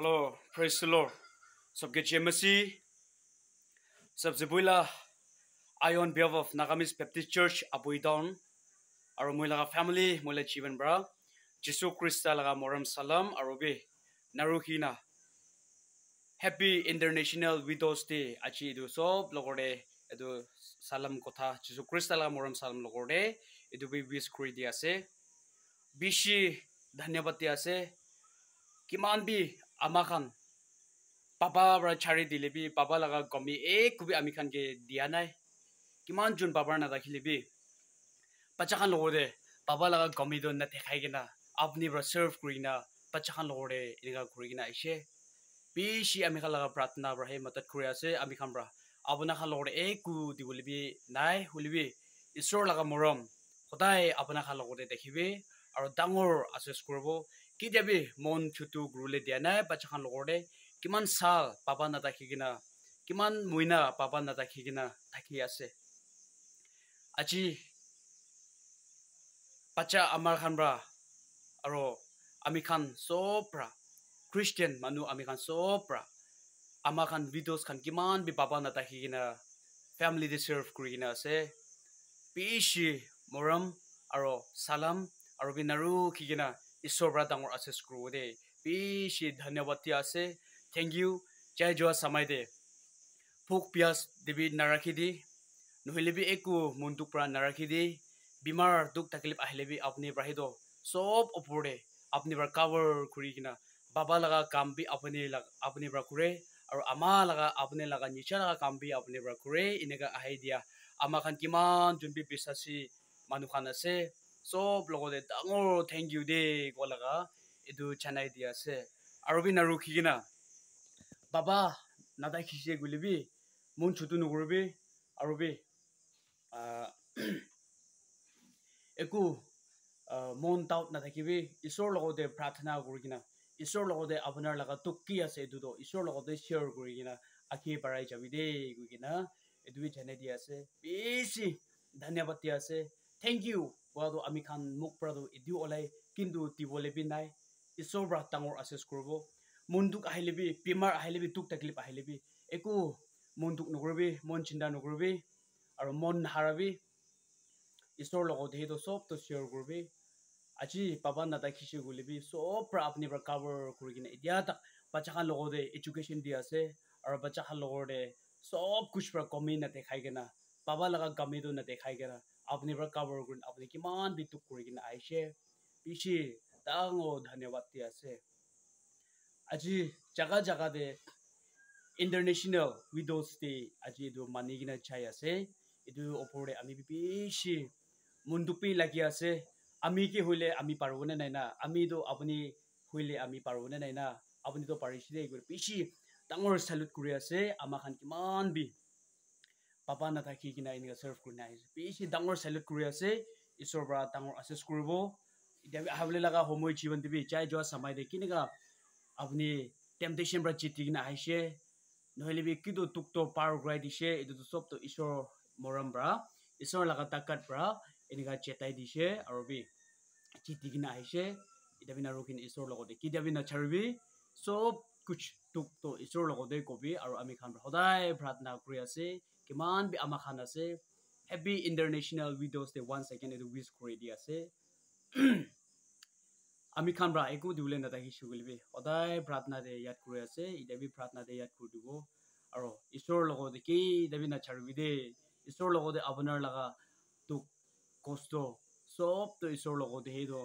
Hello, praise the Lord. Sabke Jemasi, Sabzibuila, I on behalf of Nagamis Baptist Church, Abuidon, our Mulaga family, Mula Chivan Bra, Jesu Christa Laga Moram Salam, Arobe, Narukina. Happy International Widows Day, Achi Edu Sob, Logode, Edu Salam Kotha, Jesu Christa Laga Moram Salam Logode, Edu be wish Kridi Ase, Bishi, Dhanyabati Ase, কিমান বি আমাখান। Papa পৰা চাৰি দিলেবি papa লগা গমি একোবি আমি খানকে দিয়া নাই। কিমান যোন পাপাৰ নাথাকিলেবি বাচ্চাখান লগতে পাপা লগা গমিটো নেদেখাই কিনা আপুনি পৰা চাৰ্ভ কৰি কিনা বাচ্চাখান লগতে এনেকুৱা কৰি কিনা আহিছে। বেছি আমি খান লগা প্ৰাৰ্থনা পৰা সেই মাতত কৰি আছে আমি খান পৰা। আপোনাৰ খান লগতে একো দিবলিবি নাই শুলিবি ঈশ্বৰৰ লগা মৰম। সদায় আপোনাৰ খান লগতে দেখিবি আৰু ডাঙৰ আচেছ কৰিব। কেতিয়াবি মন চুটু গুৰুলে দিয়া নাই বাচ্চাখান লগতে কিমান চাল পাবা নাথাকি কিনা কিমান মইনা পাবা নাথাকি কিনা থাকি আছে। আজি বাচ্চা আমাৰ খান পৰা আৰু আমি খান চব পৰা খ্ৰীষ্টিয়ান মানুহ আমি খান চব পৰা আমাৰ খান ভিডিঅ'জ খান কিমান বি পাবা নাথাকি কিনা ফেমিলিতে চাৰ্ভ কৰি কিনা আছে। বেছি মৰম আৰু চালাম আৰু বিনাৰু কি কিনা ঈশ্বৰ ডাঙৰ আছে স্ক্ৰু দে বেছি ধন্যবাদ দিয়া আছে থেংক ইউ জয় যোৱা চামাই দে ভোক পিয়াজ দেৱী নাৰাখি দি নহ'লে বি একো মনটোক পৰা নাৰাখি দি বেমাৰ দুখ থাকিলে আহিলে বি আপুনি পৰা সেইটো চব ওপৰতে আপুনি পৰা কাভাৰ কৰি কিনা বাবা লগা কাম বি আপুনি আপুনি পৰা কৰে আৰু আমাৰ লগা আপুনি লগা নিচা লগা কাম বি আপুনি পৰা কৰে এনেকুৱা আহি দিয়া আমাৰ খান কিমান যোনবি বিশ্বাসী মানুহ খান আছে চব লগতে ডাঙৰ থেংক ইউ দেই ক'লাগা এইটো চেনাই দি আছে আৰু বি নাৰুখি কিনা বাবা নাদাখিছে গুলিবি মন চুটো নকৰিবি আৰু বি একো মন টাউট নাথাকিবি ঈশ্বৰৰ লগতে প্ৰাৰ্থনা কৰি কিনা ঈশ্বৰৰ লগতে আপোনাৰ লগা তোক কি আছে এইটোতো ঈশ্বৰৰ লগতে শ্বেয়াৰ কৰি কিনা আঁকি পাৰাই যাবি দেই গৈ কিনা এইটোৱে চেনাই দি আছে বেছি ধন্যবাদ দি আছে থেংক ইউ কোৱাটো আমি খান মোক পৰাটো এদিও ওলাই কিন্তু দিবলৈ নাই ঈশ্বৰৰ পৰা ডাঙৰ আচেছ কৰিব মনটোক আহিলেবি বেমাৰ আহিলেবি তোক থাকিলে আহিলেবি একো মনটোক নকৰিবি মন চিন্তা নকৰিবি আৰু মন নাহাৰাবি ঈশ্বৰৰ লগত সেইটো চবটো শ্বেয়াৰ কৰিবি আজি পাবা নাথাকিছে গ'লেবি চব পৰা আপুনি পৰা কাভাৰ কৰি কিনে এতিয়া তাক বাচ্চাখান লগতে এডুকেশ্যন দি আছে আৰু বাচ্চাখান লগতে চব কুছ পৰা কমি নেদেখাই কিনা পাবা লগা গামিটো নেদেখাই কিনা আপুনি পৰা কাভাৰ আপুনি কিমান বিটুক কৰি কিনে আহিছে পিছে ডাঙৰ ধন্যবাদ দি আছে আজি জাগা জাগাতে ইণ্টাৰনেশ্যনেল উইড'জ ডে আজি এইটো মানি কিনে চাই আছে এইটো ওপৰতে আমি বেছি মনটোপি লাগি আছে আমি কি হ'লে আমি পাৰোঁনে নাই না আমিতো আপুনি হ'লে আমি পাৰোঁনে নাই না আপুনিতো পাৰিছে দেই বেছি ডাঙৰ চেলুট কৰি আছে খান কিমান বি পাপা নাথাকি কিনে এনেকৈ চাৰ্ভ কৰি আহিছে বেছি ডাঙৰ চেলুট কৰি আছে ঈশ্বৰৰ পৰা ডাঙৰ আচেছ কৰিব এতিয়া আহিবলৈ লগা সময় জীৱন দিবি চাই যোৱা চামাই দে কেনেকুৱা আপুনি টেম্পটেশ্যন পৰা জিতি কিনে আহিছে নহ'লে বি কিন্তু তোকতো পাৰ ঘূৰাই দিছে এইটোতো চবতো ঈশ্বৰৰ মৰম পৰা ঈশ্বৰৰ লগা তাকাত পৰা এনেকুৱা চেতাই দিছে আৰু বি জিতি কিনে আহিছে এতিয়া বি নাৰুখিনি ঈশ্বৰৰ লগতে কেতিয়া বি নাচাৰিবি চব কুচ তোকতো ঈশ্বৰৰ লগতে কবি আৰু আমি খান সদায় প্ৰাৰ্থনা কৰি আছে কিমান বি আমাৰ খান আছে happy international widows day one second এইটো উইচ কৰি দি আছে আমি খান পৰা একো দিবলৈ নাথাকিছোঁ বুলিবি সদায় প্ৰাৰ্থনাতে ইয়াত কৰি আছে এতিয়া বি প্ৰাৰ্থনাতে ইয়াত কৰি দিব আৰু ঈশ্বৰৰ লগতে কেইটা বি নাচাৰিবি দেই ঈশ্বৰৰ লগতে আপোনাৰ লগা তোক কষ্ট চবতো ঈশ্বৰৰ লগতে সেইটো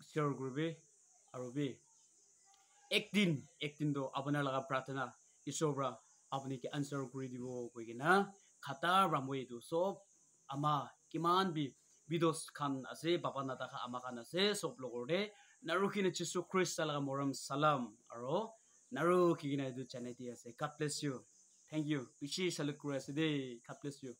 শ্বেয়াৰ কৰিবি আৰু বি একদিন একদিনতো আপোনাৰ লগা প্ৰাৰ্থনা ঈশ্বৰৰ পৰা আপুনি কি আনচাৰ কৰি দিব কিনা? খাটাৰ পৰা মই এইটো চব আমাৰ কিমান বি বিদোষ খান আছে বাবা নাথাকা আমাৰ খান আছে চব লগতে নাৰুখিনি যিচু খ্ৰীষ্টা লগা মৰম চালাম আৰু নাৰুখি কিনে এইটো চেনেটি আছে। কাট প্লেছ ইউ থেংক ইউ বেছি চেলেক্ট কৰি আছে দেই। কাট প্লেছ ইউ